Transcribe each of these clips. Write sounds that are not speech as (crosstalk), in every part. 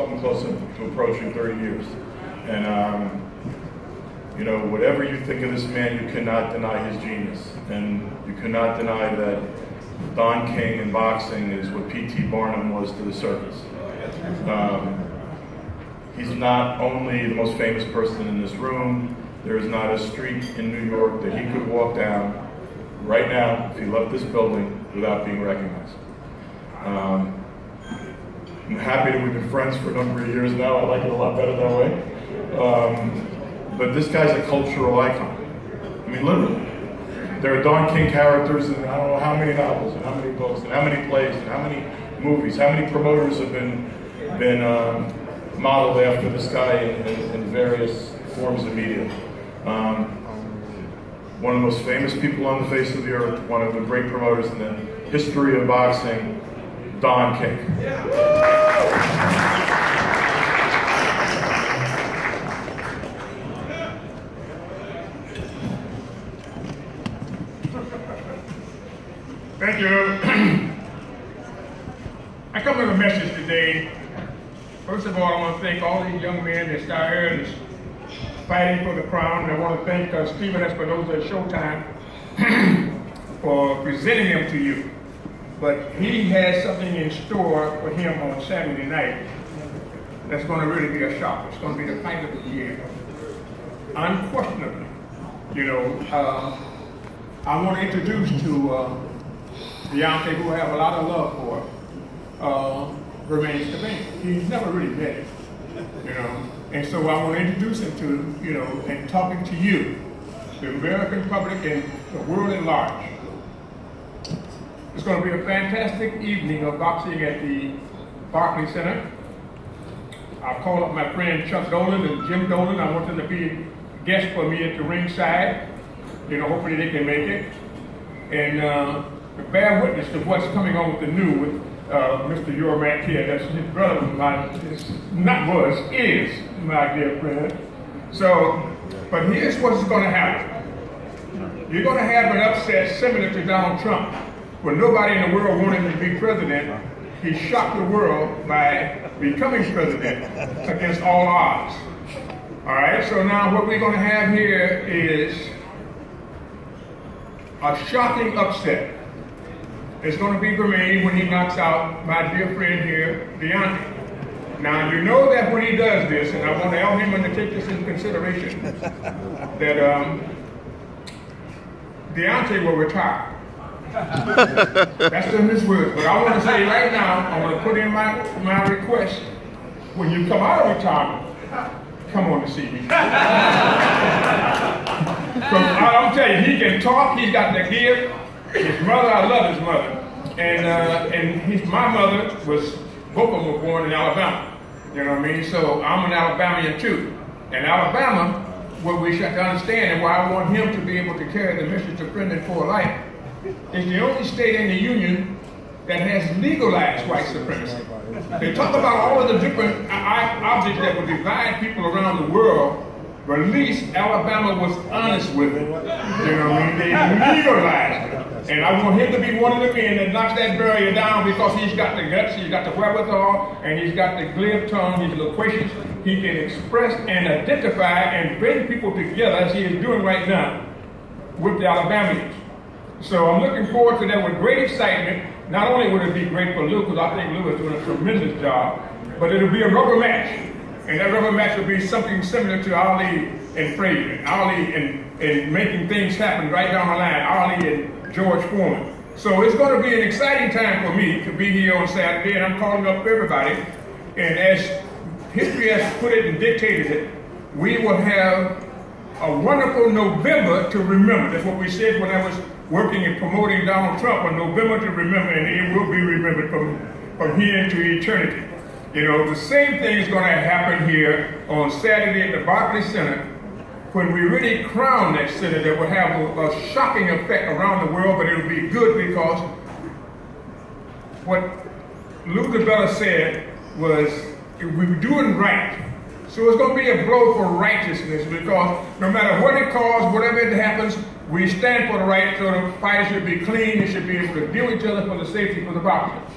Something close to approaching 30 years. And, um, you know, whatever you think of this man, you cannot deny his genius. And you cannot deny that Don King in boxing is what P.T. Barnum was to the circus. Um, he's not only the most famous person in this room, there is not a street in New York that he could walk down right now if he left this building without being recognized. Um, I'm happy that we've been friends for a number of years now. I like it a lot better that way. Um, but this guy's a cultural icon. I mean, literally. There are Don King characters in I don't know how many novels and how many books and how many plays and how many movies, how many promoters have been been um, modeled after this guy in, in, in various forms of media. Um, one of the most famous people on the face of the earth, one of the great promoters in the history of boxing, Don King. Thank you. (clears throat) I come with a message today. First of all, I want to thank all these young men that started here is fighting for the crown. And I want to thank uh, Stephen Espinoza at Showtime (clears throat) for presenting them to you. But he has something in store for him on Saturday night that's going to really be a shock. It's going to be the fight of the year. Unquestionably, you know, uh, I want to introduce to uh, Deontay, who I have a lot of love for, uh, Bermane Stiverne. He's never really met him, you know. And so I want to introduce him to, you know, and talking to you, the American public and the world at large. It's going to be a fantastic evening of boxing at the Barclays Center. I've called up my friend Chuck Dolan and Jim Dolan. I want them to be guests for me at the ringside. You know, hopefully they can make it. And uh, bear witness to what's coming on with the new with uh, Mr. Yormark here. That's his brother, my, his, not was, is my dear friend. So, but here's what's going to happen. You're going to have an upset similar to Donald Trump, where nobody in the world wanted him to be president. He shocked the world by becoming president against all odds. All right, so now what we're going to have here is a shocking upset. It's going to be Bermane when he knocks out my dear friend here, Deontay. Now, you know that when he does this, and I want to ask him to take this into consideration, that um, Deontay will retire. That's in his words. But I want to say right now, I want to put in my, my request. When you come out of retirement, come on to see me. (laughs) Because I'll tell you, he can talk, he's got the gift. His mother, I love his mother. And uh, and my mother was, both of them were born in Alabama. You know what I mean? So I'm an Alabamian too. And Alabama, what we should understand and why I want him to be able to carry the message of friend and for life, is the only state in the union that has legalized white supremacy. They talk about all of the different uh, objects that would divide people around the world, but at least Alabama was honest with it. You know what I mean? They legalized it. And I want him to be one of the men that knocks that barrier down because he's got the guts, he's got the wherewithal, and he's got the glib tongue, he's loquacious. He can express and identify and bring people together as he is doing right now with the Alabamians. So I'm looking forward to that with great excitement. Not only would it be great for Lou, because I think Lou is doing a tremendous job, but it'll be a rubber match. And that rubber match will be something similar to Ali and Frazier, Ali and, and making things happen right down the line, Ali and George Foreman. So it's going to be an exciting time for me to be here on Saturday, and I'm calling up everybody. And as history has put it and dictated it, we will have a wonderful November to remember. That's what we said when I was working and promoting Donald Trump, a November to remember, and it will be remembered from, from here into eternity. You know, the same thing is going to happen here on Saturday at the Barclays Center when we really crown that city that will have a, a, shocking effect around the world, but it'll be good because what Lou DiBella said was we were doing right. So it's going to be a blow for righteousness because no matter what it costs, whatever it happens, we stand for the right so the fight should be clean. It should be able to deal with each other for the safety for the populace.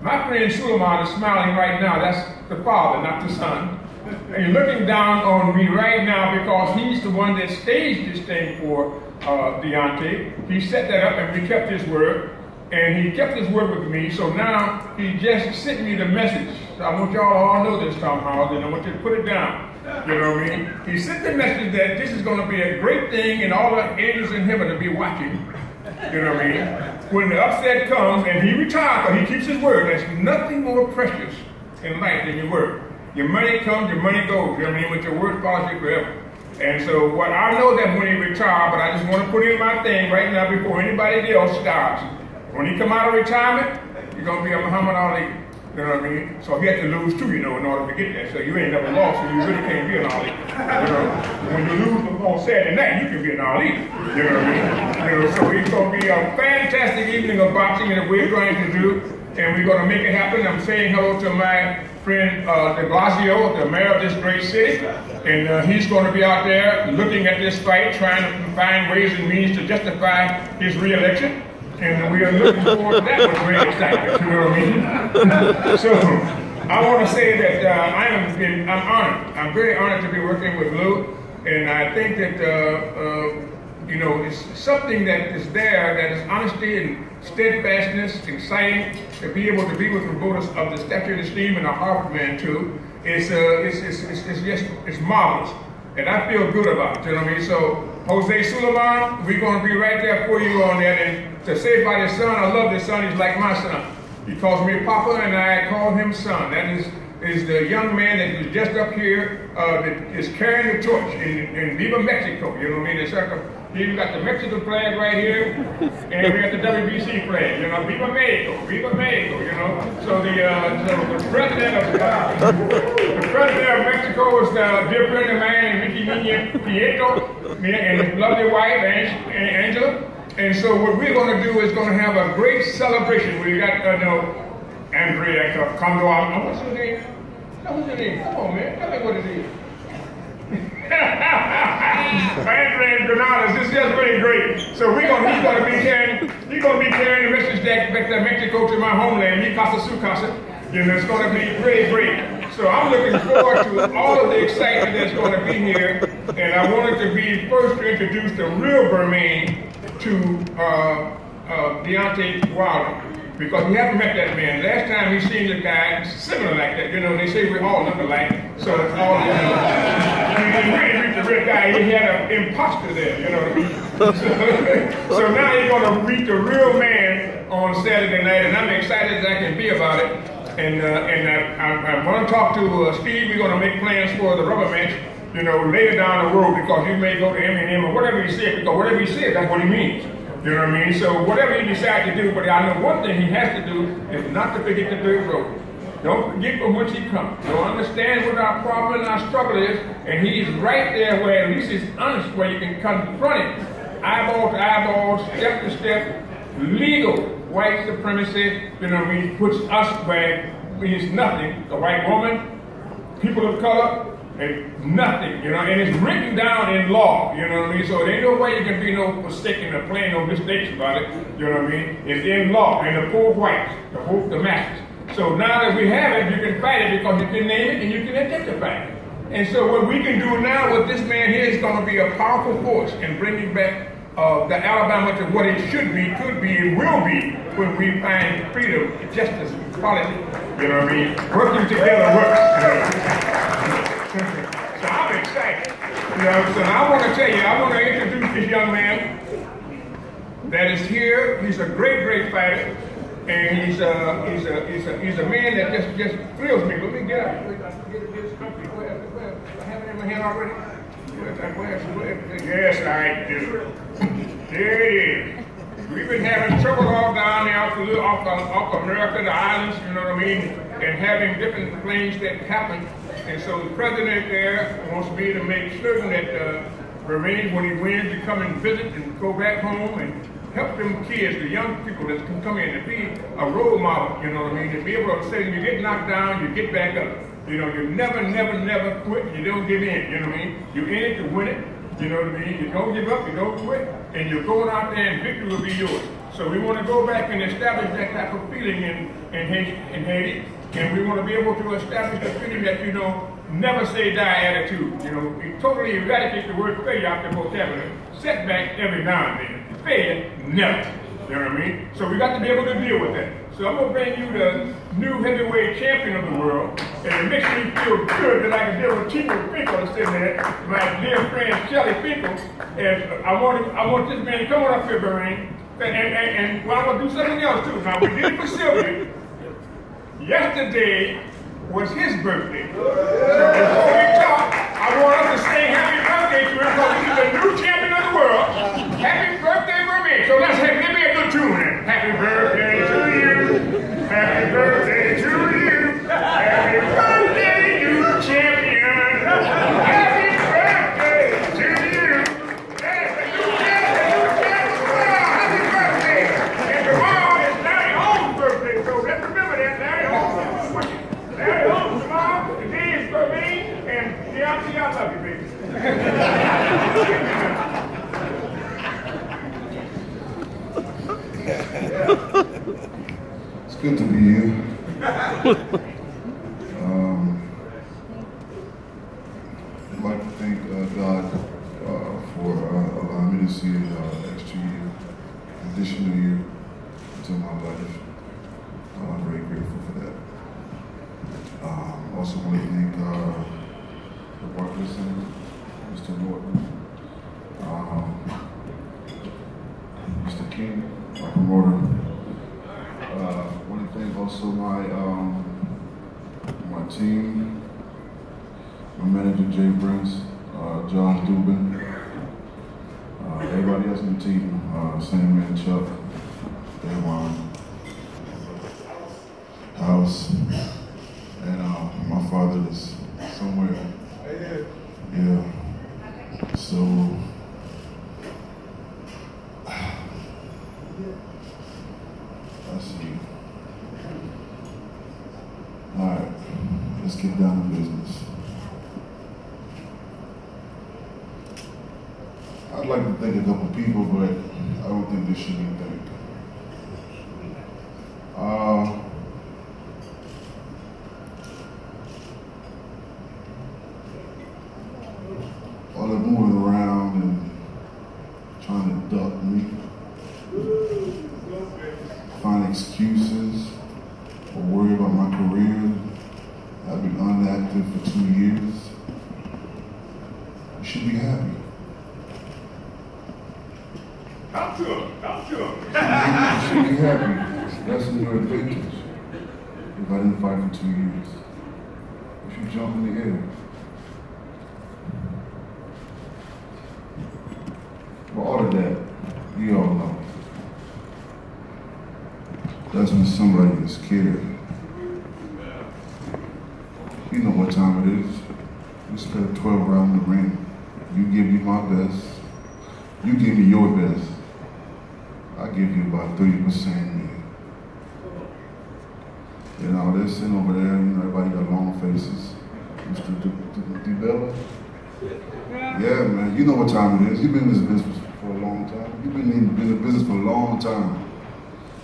My friend Sulaimán is smiling right now. That's the father, not the son. And he's looking down on me right now because he's the one that staged this thing for uh, Deontay. He set that up and we kept his word. And he kept his word with me. So now he just sent me the message. So I want y'all to all know this, Tom Howard, and I want you to put it down. You know what I mean? He sent the message that this is going to be a great thing and all the angels in heaven to be watching. You know what I mean? When the upset comes and he retires, but he keeps his word, there's nothing more precious in life than your word. Your money comes, your money goes. You know what I mean? But your word follows you forever. And so what I know that when he retires, but I just want to put in my thing right now before anybody else starts. When he come out of retirement, you're going to be a Muhammad Ali. You know what I mean? So he had to lose too, you know, in order to get there. So you ain't never lost, so you really can't be an Ali. You know, when you lose on Saturday night, you can be an Ali. You know what I mean? You know, so it's going to be a fantastic evening of boxing that we're going to do, and we're going to make it happen. I'm saying hello to my friend uh, De Blasio, the mayor of this great city, and uh, he's going to be out there looking at this fight, trying to find ways and means to justify his reelection and we are looking forward to that with great excitement. You know what I mean? so I want to say that uh, I am I'm honored. I'm very honored to be working with Lou, and I think that uh, uh, you know it's something that is there that is honesty and steadfastness, exciting to be able to be with the voters of the statute of esteem and a Harvard man too. It's, uh, it's, it's, it's, it's just it's marvelous, and I feel good about it. You know what I mean? So Jose Sulaimán, we're going to be right there for you on that. And to say about his son, I love this son, he's like my son. He calls me Papa, and I call him son. That is, is the young man that is just up here uh, that is carrying the torch in, in Viva Mexico. You know what I mean? It's like a, you got the Mexican flag right here, and we got the WBC flag. You know, Viva Mexico, Viva Mexico. You know, so the uh, so the president of uh, the president of Mexico is the dear friend of mine, Peña Nieto, and his lovely wife Angela. And so what we're going to do is going to have a great celebration. We got, uh, no, Andrea come to our, oh, what's your name? what's your name? Come on, man. Tell me what it is. (laughs) Andrea Granados, this is just really great. So we're going to, he's going to be carrying, he's going to be carrying the message back, back to Mexico to my homeland, mi casa, su casa. Know, it's going to be really great. So I'm looking forward to all of the excitement that's going to be here. And I wanted to be first to introduce the real Bermane to uh, uh, Deontay Wilder because we haven't met that man. Last time he seen the guy similar like that. You know, they say we all look alike, so it's all. You know, we really meet the real guy. He had an imposter there. You know? So, (laughs) so now he's going to meet the real man on Saturday night, and I'm excited as I can be about it. And uh, and I, I, I want to talk to uh, Steve. We're going to make plans for the rubber match you know, later down the road because you may go to Eminem or whatever he said, because whatever he said, that's what he means. You know what I mean? So whatever he decides to do, but I know one thing he has to do is not to forget the dirt road. Don't forget from whence he comes. Don't understand what our problem and our struggle is, and he's right there where at least honest, where you can confront it, eyeball to eyeball, step to step, legal white supremacy, you know what I mean, puts us where means nothing. The white woman, people of color, and nothing, you know, and it's written down in law, you know what I mean? So there ain't no way you can be no mistaken or playing no mistakes about it, you know what I mean? It's in law, and the poor whites, the poor, the masses. So now that we have it, you can fight it because you can name it and you can identify it. And so what we can do now with this man here is going to be a powerful force in bringing back uh, the Alabama to what it should be, could be, and will be when we find freedom, justice, equality. You know what I mean? Working together works. You know? So I'm excited. You know, so I want to tell you, I want to introduce this young man that is here. He's a great, great fighter. And he's a, he's a, he's a, he's a man that just, just thrills me. Let me get hand already. Yes, I do. There it is. We've been having trouble all down there off, off, off America, the islands, you know what I mean, and having different things that happen and so the president there wants me to make certain that uh, Marines, when he wins, to come and visit and go back home and help them kids, the young people that can come in and be a role model, you know what I mean, and be able to say, you get knocked down, you get back up. You know, you never, never, never quit. You don't give in, you know what I mean? You're in it to win it, you know what I mean? You don't give up, you don't quit, and you're going out there and victory will be yours. So we want to go back and establish that type of feeling in, in in Haiti, and we want to be able to establish a community that, you know, never say die attitude. You know, we totally eradicate the word failure out the vocabulary. Setback every now and then. Failure, never. You know what I mean? So we got to be able to deal with that. So I'm gonna bring you the new heavyweight champion of the world, and it makes me feel good that I can deal with Chico Finkel sitting there, my dear friend Shelly Finkel. And I want I want this man to come on up here, Bermane, and, and, and, and well, I'm gonna do something else too. Now we did it for Sylvia. Yesterday was his birthday. So before we talk, I want us to say happy (laughs) It's good to be here. (laughs) um, I'd like to thank uh, God uh, for uh, allowing me to see an uh, extra year, additional year to my life. Uh, I'm very grateful for that. Um, also want to thank uh, the Barclays Center, Mr. Norton, um, Mr. King, my promoter. Uh, want to thank also my um, my team, my manager Jay Brents, uh, John Dubin, uh, everybody else in the team, uh, Sandman Chuck, Devon, House, and uh, my father is somewhere. Yeah. So. Let's see. All right, let's get down to business. I'd like to thank a couple people, but I don't think this should be thanked. Uh, all the moving around and trying to duck me find excuses or worry about my career. I've been inactive for two years. You should be happy. Talk to him. Talk to him. You should be happy. That's in your advantage. If I didn't fight for two years, If you jump in the air. But all of that, you all know. That's when somebody is scared. You know what time it is. We spent 12 rounds in the ring. You give me my best. You give me your best. I give you about 30% me. You know, they're sitting over there, you know, everybody got long faces. Mr. DiBella? Yeah, man, you know what time it is. You've been in this business for a long time. You've been in, been in business for a long time.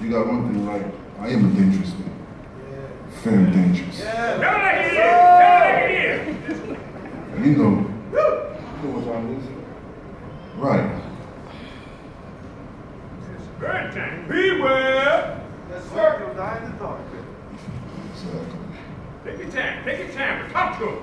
You got one thing right. I am a dangerous man. Very dangerous. Yeah. it like it is. Tell it like it is. And you know, you know what time it is? Right. Bird time. Beware. The circle dying to talk. Exactly. Take your Take your time. Talk to him.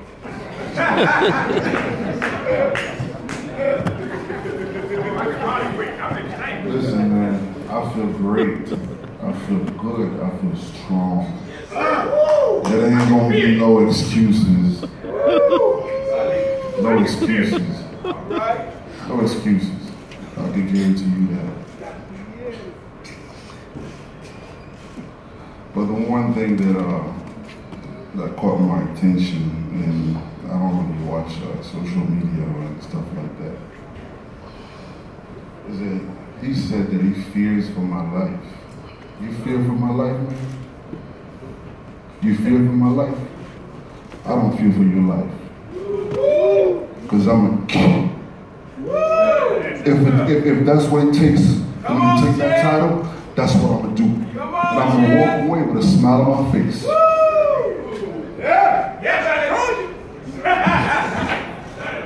Listen, man, I feel great. I feel good. I feel strong. There ain't gonna be no excuses. No excuses. No excuses. I can guarantee you that. But the one thing that uh, that caught my attention, and I don't really watch uh, social media and stuff like that, is that he said that he fears for my life. You fear for my life, man? You fear for my life? I don't fear for your life. Because I'm a king. If, if, if that's what it takes for me to take that title, that's what I'm going to do. And I'm gonna walk away with a smile on my face. Yeah. Yes, I told you.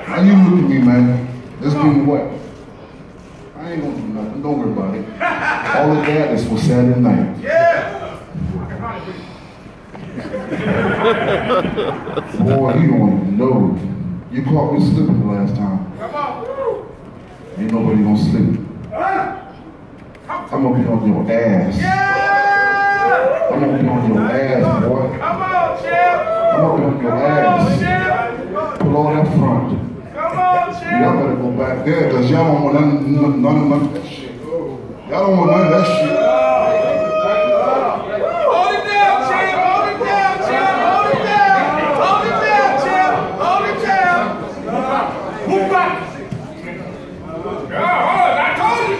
How you look at me, man? Just me what? I ain't gonna do nothing. Don't worry about it. (laughs) All of that is for Saturday night. Yeah. Boy, you don't even know. You caught me slipping the last time. Come on. Ain't nobody gonna slip. I'm gonna be on your ass. Yeah. I'm gonna be on your ass, boy. Come on, Chip. I'm gonna be on your ass. Pull all that front. Y'all better go back there, cause y'all don't want none, none, none of that shit. Y'all don't want none of that shit. Hold it down, Chip. Hold it down, Chip. Hold it down. Hold it down, Chip. Hold it down. Move back. Yeah, hold it. I told you.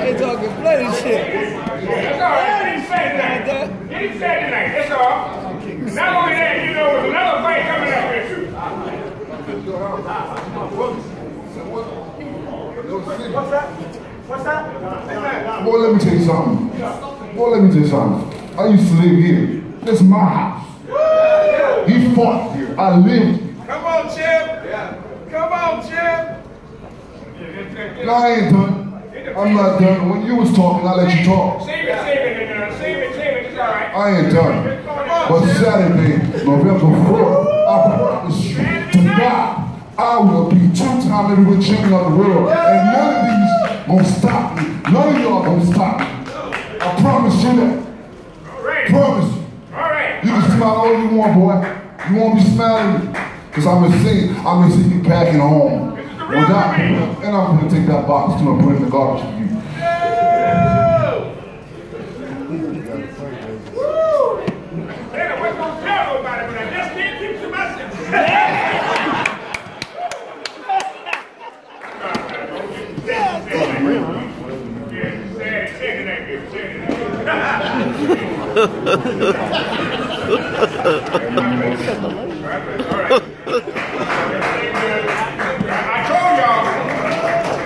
They talking plenty shit. That's all right. He didn't say anything. He didn't say anything. That's all. Not only that, you know, there's another fight coming up here, too. What's that? What's that? Boy, let me tell you something. Boy, let me tell you something. I used to live here. This is my house. He fought here. I lived here. Come on, Chip. Come on, Chip. No, I ain't done. I'm not done. When you was talking, I let you talk. Save it, save it, save it, save it. It's all right. I ain't done. On, But Chip. Saturday, November 4th, I promise you to God, I will be two-time heavyweight champion of the world. And none of these gonna stop me. None of y'all gonna stop me. I promise you that. All right. Promise you. All right. You can smile all you want, boy. You won't be smiling. Because I'm gonna see, I'm gonna see you packing home. No doubt. And I'm gonna take that box too and put it in the garbage for you. Man, I wasn't gonna tell nobody, but I just can't keep to myself. Yeah, say it, say it tonight, baby, say it tonight. All right. I told y'all,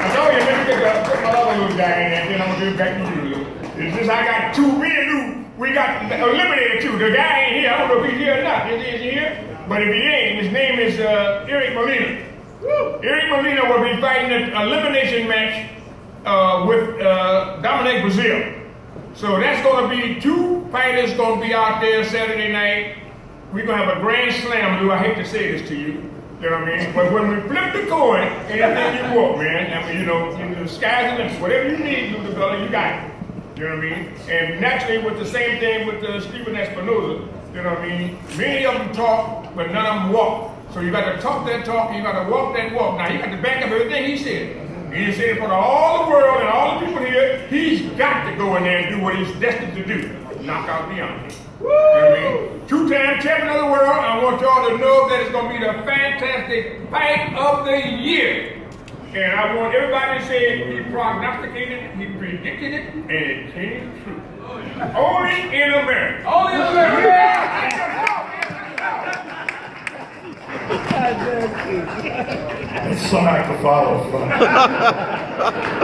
I told you, let me get the, put my other little guy in there, and then I'm gonna give it back to you. It's just I got two, me and Lou, we got eliminated two. The guy ain't here, I don't know if he's here or not. Is he, here? But if he ain't, his name is uh, Eric Molina. Eric Molina will be fighting an elimination match uh, with uh, Dominic Breazeale. So that's going to be two fighters going to be out there Saturday night. We're going to have a grand slam, Lou. I hate to say this to you. You know what I mean? But when we flip the coin, anything you want, man. I mean, you know, you know, the sky's the limit. Whatever you need, Lou DiBella, you got it. You know what I mean? And naturally, with the same thing with uh, Stephen Espinoza, you know what I mean? Many of them talk, but none of them walk. So you got to talk that talk, and you got to walk that walk. Now, you got to back up everything he said. He said of all the world and all the people here, he's got to go in there and do what he's destined to do. Knock out Deontay. You know what I mean? Two-time champion of the world. I want y'all to know that it's going to be the fantastic fight of the year. And I want everybody to say he prognosticated, he predicted it, and it came true. Only in America. Only in America. Son act to follow. (laughs)